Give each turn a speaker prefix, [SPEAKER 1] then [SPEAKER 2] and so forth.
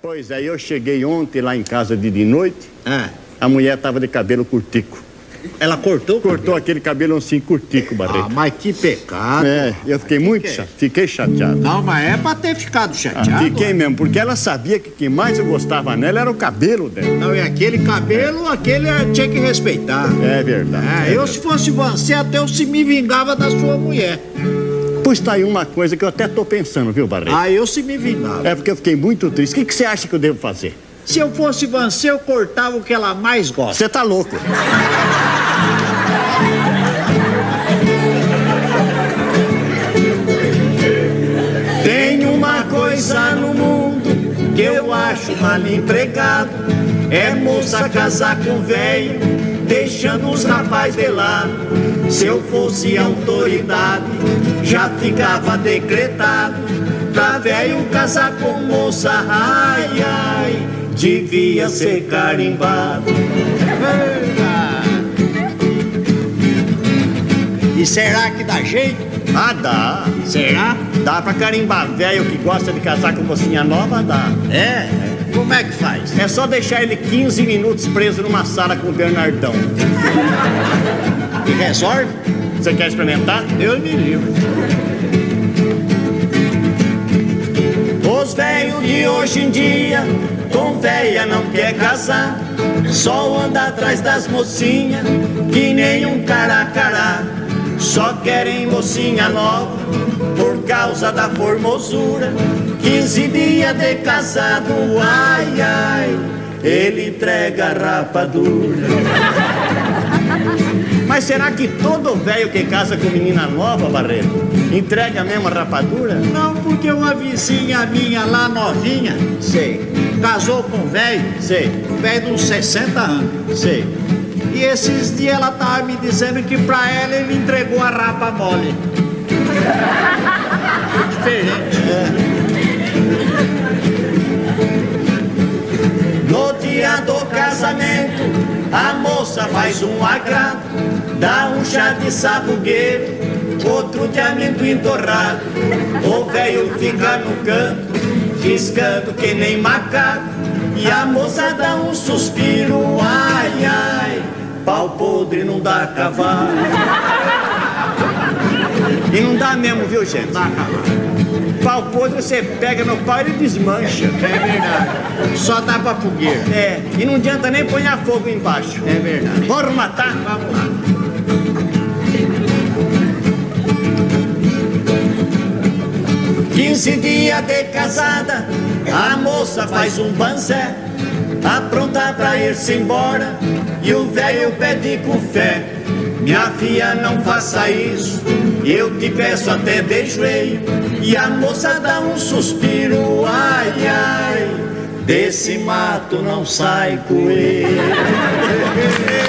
[SPEAKER 1] Pois é, eu cheguei ontem lá em casa de, de noite,
[SPEAKER 2] Ah,
[SPEAKER 1] a mulher tava de cabelo curtico.
[SPEAKER 2] ela cortou?
[SPEAKER 1] Cortou aquele cabelo assim curtico, Barreto.
[SPEAKER 2] Ah, mas que pecado.
[SPEAKER 1] É, eu fiquei muito
[SPEAKER 2] que é?
[SPEAKER 1] chateado, fiquei chateado.
[SPEAKER 2] Não, mas é pra ter ficado
[SPEAKER 1] Ah,
[SPEAKER 2] chateado.
[SPEAKER 1] fiquei mesmo, porque ela sabia que o que mais eu gostava nela era o cabelo dela.
[SPEAKER 2] Não, e aquele cabelo, aquele eu tinha que respeitar.
[SPEAKER 1] É verdade.
[SPEAKER 2] É, eu se fosse você, até eu se me vingava da sua mulher.
[SPEAKER 1] Pois tá aí uma coisa que eu até tô pensando, viu, Barreto?
[SPEAKER 2] Ah, eu se me vingava.
[SPEAKER 1] É porque eu fiquei muito triste. O que, que você acha que eu devo fazer?
[SPEAKER 2] Se eu fosse você, eu cortava o que ela mais gosta.
[SPEAKER 1] Você tá louco.
[SPEAKER 3] Tem uma coisa no mundo que eu acho mal empregado. É moça casar com velho, deixando os rapazes de lado. Se eu fosse autoridade, já ficava decretado. Pra velho casar com moça, ai, ai, devia ser carimbado.
[SPEAKER 2] E será que dá jeito?
[SPEAKER 1] Ah, dá.
[SPEAKER 2] Será?
[SPEAKER 1] Dá pra carimbar velho que gosta de casar com mocinha nova, dá.
[SPEAKER 2] É? Como é que faz?
[SPEAKER 1] É só deixar ele 15 minutos preso numa sala com o Bernardão.
[SPEAKER 2] E resolve?
[SPEAKER 1] Você quer experimentar?
[SPEAKER 2] Eu me livro.
[SPEAKER 3] Os velhos de hoje em dia, com véia não quer casar, só anda atrás das mocinhas, que nem um caracará. Só querem mocinha nova, causa da formosura. 15 dias de casado, ai, ai, ele entrega a rapadura.
[SPEAKER 1] Mas será que todo velho que casa com menina nova, Barreto, entrega a mesma rapadura?
[SPEAKER 2] Não, porque uma vizinha minha lá novinha
[SPEAKER 1] Sei,
[SPEAKER 2] casou com um velho,
[SPEAKER 1] sei,
[SPEAKER 2] velho de uns 60 anos.
[SPEAKER 1] sei.
[SPEAKER 2] E esses dias ela tava me dizendo que pra ela ele entregou a rapa mole. Diferente.
[SPEAKER 3] No dia do casamento, a moça faz um agrado, dá um chá de sabugueiro, outro de amendoim torrado. O velho fica no canto, riscando que nem macaco, e a moça dá um suspiro, ai, ai, pau podre não dá cavalo.
[SPEAKER 1] E não dá mesmo, viu, gente?
[SPEAKER 2] Dá.
[SPEAKER 1] Pau podre você pega no pau e desmancha.
[SPEAKER 2] É verdade. Só dá pra fogueira.
[SPEAKER 1] É, e não adianta nem pôr fogo embaixo.
[SPEAKER 2] É verdade.
[SPEAKER 1] Bora matar?
[SPEAKER 2] Vamos lá.
[SPEAKER 3] Quinze dias de casada, a moça faz um banzé, apronta pra ir-se embora, e o velho pede com fé. Minha filha, não faça isso, eu te peço até de. E a moça dá um suspiro, ai, ai, desse mato não sai coelho.